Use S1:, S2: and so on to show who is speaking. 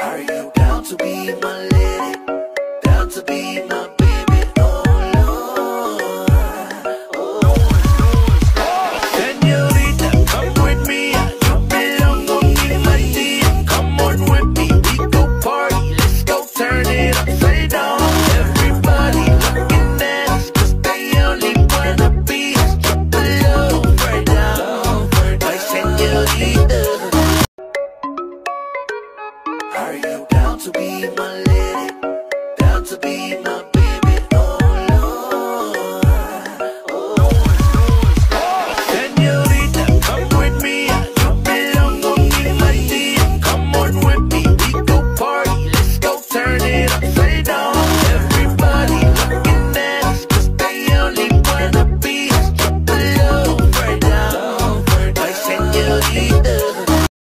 S1: Are you bound to be my lady? bound to be my baby? Oh oh come with me. Belong with. Come on with me, we go party. Let's go turn it. Everybody looking at they only wanna be. Low, Are you down to be my lady? Down to be my